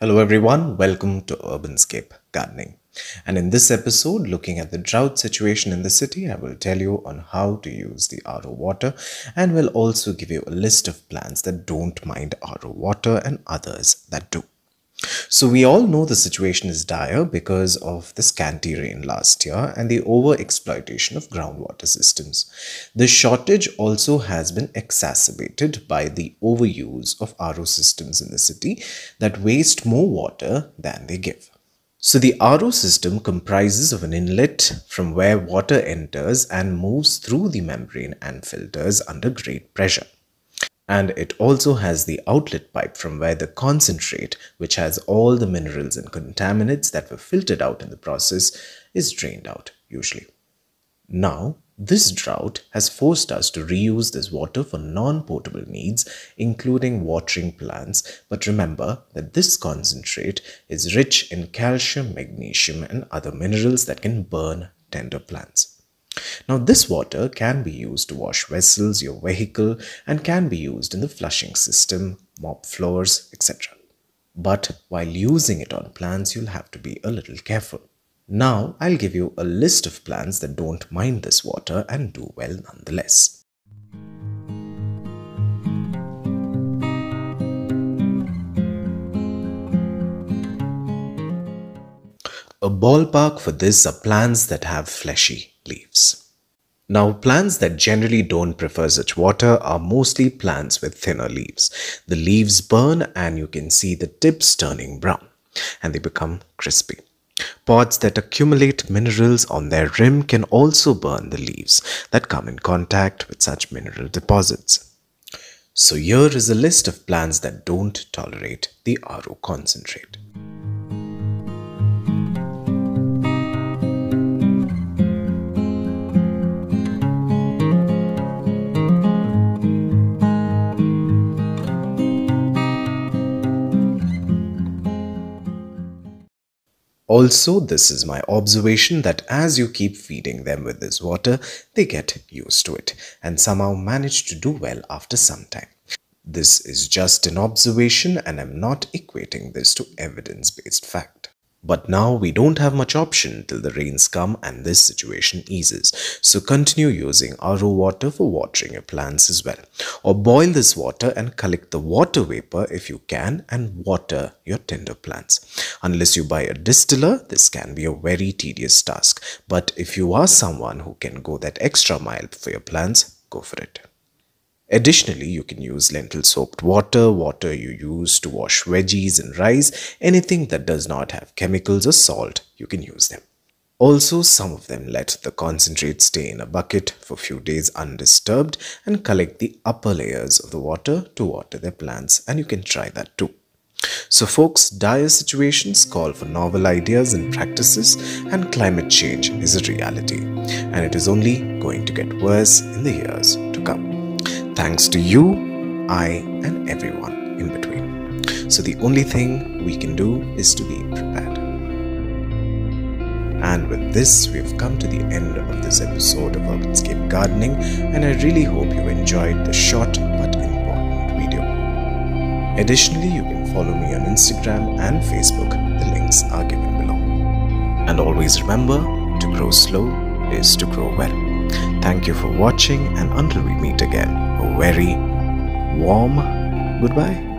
Hello everyone, welcome to Urbanscape Gardening. And in this episode, looking at the drought situation in the city, I will tell you on how to use the RO water and will also give you a list of plants that don't mind RO water and others that do. So we all know the situation is dire because of the scanty rain last year and the over-exploitation of groundwater systems. The shortage also has been exacerbated by the overuse of RO systems in the city that waste more water than they give. So the RO system comprises of an inlet from where water enters and moves through the membrane and filters under great pressure and it also has the outlet pipe from where the concentrate, which has all the minerals and contaminants that were filtered out in the process, is drained out usually. Now, this drought has forced us to reuse this water for non-potable needs, including watering plants. But remember that this concentrate is rich in calcium, magnesium and other minerals that can burn tender plants. Now this water can be used to wash vessels, your vehicle and can be used in the flushing system, mop floors, etc. But while using it on plants, you'll have to be a little careful. Now I'll give you a list of plants that don't mind this water and do well nonetheless. A ballpark for this are plants that have fleshy leaves. Now, plants that generally don't prefer such water are mostly plants with thinner leaves. The leaves burn and you can see the tips turning brown and they become crispy. Pods that accumulate minerals on their rim can also burn the leaves that come in contact with such mineral deposits. So here is a list of plants that don't tolerate the RO concentrate. Also, this is my observation that as you keep feeding them with this water, they get used to it and somehow manage to do well after some time. This is just an observation and I'm not equating this to evidence-based fact. But now we don't have much option till the rains come and this situation eases. So continue using RO water for watering your plants as well. Or boil this water and collect the water vapor if you can and water your tender plants. Unless you buy a distiller, this can be a very tedious task. But if you are someone who can go that extra mile for your plants, go for it. Additionally, you can use lentil soaked water, water you use to wash veggies and rice, anything that does not have chemicals or salt, you can use them. Also, some of them let the concentrate stay in a bucket for a few days undisturbed and collect the upper layers of the water to water their plants and you can try that too. So folks, dire situations call for novel ideas and practices and climate change is a reality and it is only going to get worse in the years to come thanks to you, I, and everyone in between. So the only thing we can do is to be prepared. And with this, we've come to the end of this episode of Urbanscape Gardening, and I really hope you enjoyed the short but important video. Additionally, you can follow me on Instagram and Facebook. The links are given below. And always remember, to grow slow is to grow well. Thank you for watching and until we meet again, a very warm goodbye.